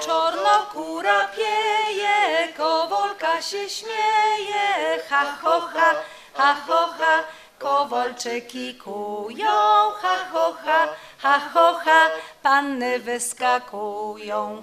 Czarnokóra pieje, kowolka się śmieje, ha ho ha, ha ho ha. Kowalczyki kują, ha ho ha, ha ho ha, panny wyskakują.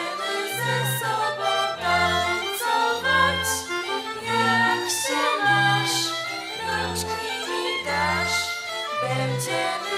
pretending